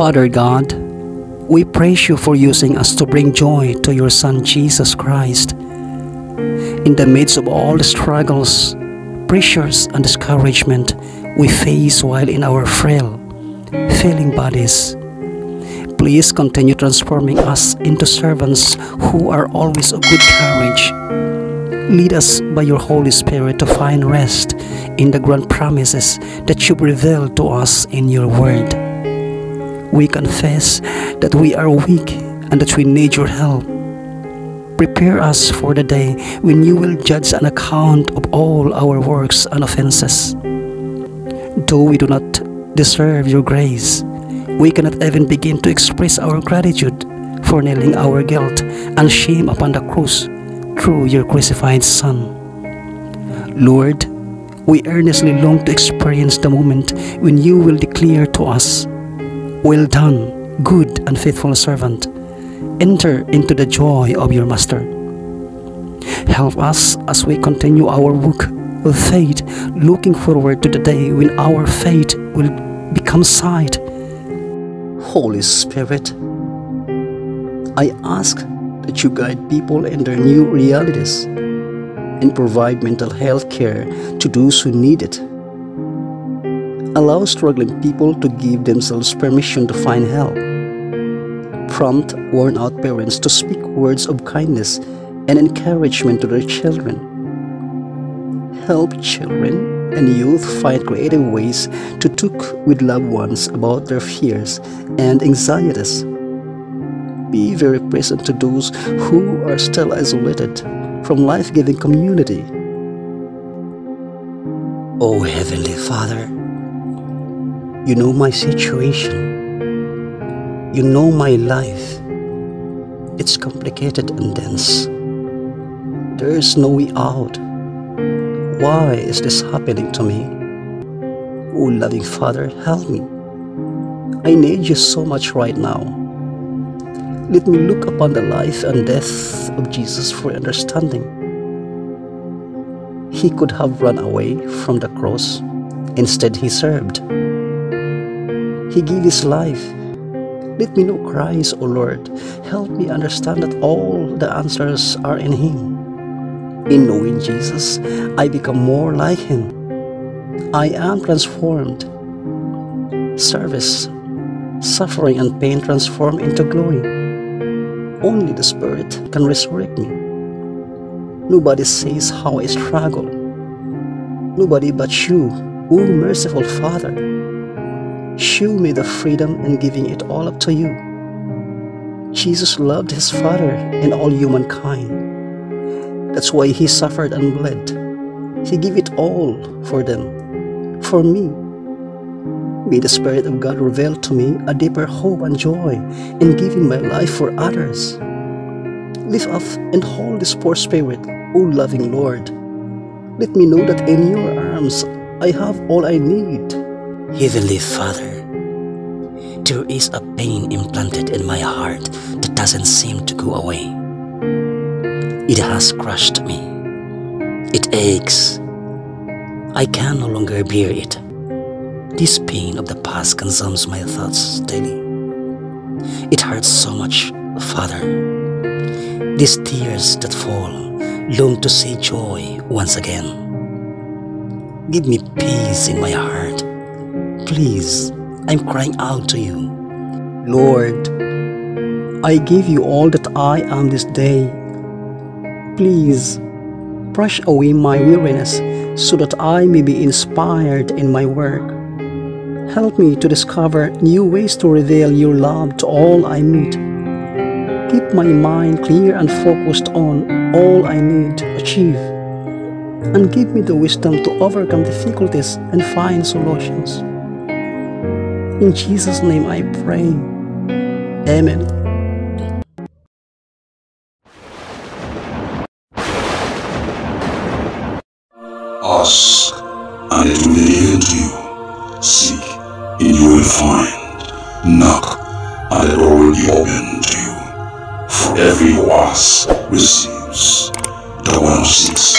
Father God, we praise you for using us to bring joy to your Son Jesus Christ. In the midst of all the struggles, pressures, and discouragement we face while in our frail, failing bodies, please continue transforming us into servants who are always of good courage. Lead us by your Holy Spirit to find rest in the grand promises that you've revealed to us in your word. We confess that we are weak and that we need your help. Prepare us for the day when you will judge an account of all our works and offenses. Though we do not deserve your grace, we cannot even begin to express our gratitude for nailing our guilt and shame upon the cross through your crucified Son. Lord, we earnestly long to experience the moment when you will declare to us, Well done, good and faithful servant. Enter into the joy of your Master. Help us as we continue our work of faith, looking forward to the day when our faith will become sight Holy Spirit, I ask that you guide people in their new realities and provide mental health care to those who need it. Allow struggling people to give themselves permission to find help. Prompt worn out parents to speak words of kindness and encouragement to their children. Help children and youth find creative ways to talk with loved ones about their fears and anxieties. Be very present to those who are still isolated from life-giving community. Oh Heavenly Father, you know my situation. You know my life. It's complicated and dense. There is no way out. Why is this happening to me? Oh, loving Father, help me. I need you so much right now. Let me look upon the life and death of Jesus for understanding. He could have run away from the cross. Instead, he served. He gave his life. Let me know Christ, O Lord. Help me understand that all the answers are in Him. In knowing Jesus, I become more like Him. I am transformed. Service, suffering, and pain transform into glory. Only the Spirit can resurrect me. Nobody says how I struggle. Nobody but you, O merciful Father. Show me the freedom in giving it all up to you. Jesus loved his Father and all humankind. That's why he suffered and bled. He gave it all for them, for me. May the Spirit of God reveal to me a deeper hope and joy in giving my life for others. Lift up and hold this poor spirit, O loving Lord. Let me know that in your arms I have all I need. Heavenly Father, there is a pain implanted in my heart that doesn't seem to go away. It has crushed me. It aches. I can no longer bear it. This pain of the past consumes my thoughts daily. It hurts so much, Father. These tears that fall long to see joy once again. Give me peace in my heart. Please, I'm crying out to you. Lord, I give you all that I am this day Please brush away my weariness so that I may be inspired in my work. Help me to discover new ways to reveal your love to all I meet. Keep my mind clear and focused on all I need to achieve. And give me the wisdom to overcome difficulties and find solutions. In Jesus' name I pray. Amen. Ask, and it will be given to you. Seek, and you will find. Knock, and it will be opened to you. For every who receives. The one who seeks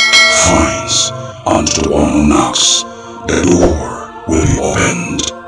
finds. And to the one who knocks, the door will be opened.